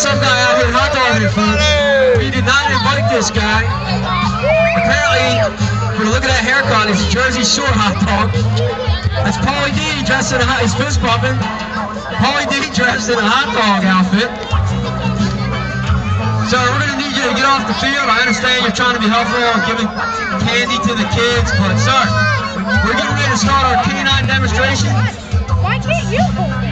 some guy out here dogging it, folks. We did not invite this guy. Apparently, we're looking at haircut, It's a Jersey Shore hot dog. That's Pauly D dressed in a hot, he's fist bumping. Pauly D dressed in a hot dog outfit. So we're gonna need you to get off the field. I understand you're trying to be helpful and giving candy to the kids, but sir, we're getting ready to start our canine demonstration. Why can't you hold it?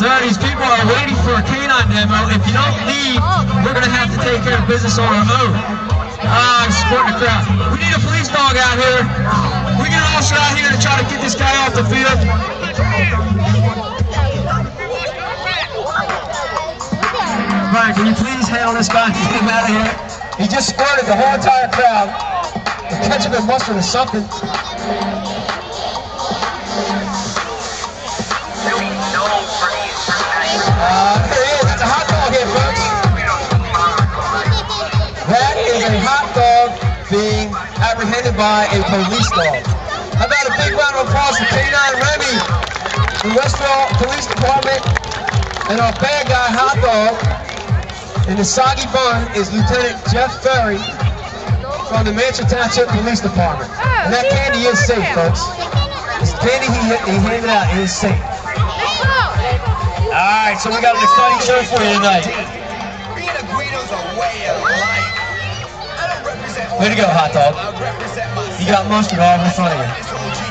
Sir, these people are waiting for a canine demo. If you don't leave, we're gonna have to take care of business on our own. Ah, I'm supporting the crowd. We need a police dog out here. We get an officer out here to try to get this guy off the field. Brian, can you please handle this guy get him out of here? He just squirted the whole entire crowd. Ketchup and mustard or something. A hot dog being apprehended by a police dog. How about a big round of applause for K9 Remy, the Westville Police Department, and our bad guy hot dog in the soggy bun is Lieutenant Jeff Ferry from the Manchester Township Police Department. And that candy is safe, folks. This candy he, he handed out is safe. All right, so we got an exciting show for you tonight. Being a Guido's a way of life. I don't represent Way to go, hot dog. You got all front of you. This whole GTS.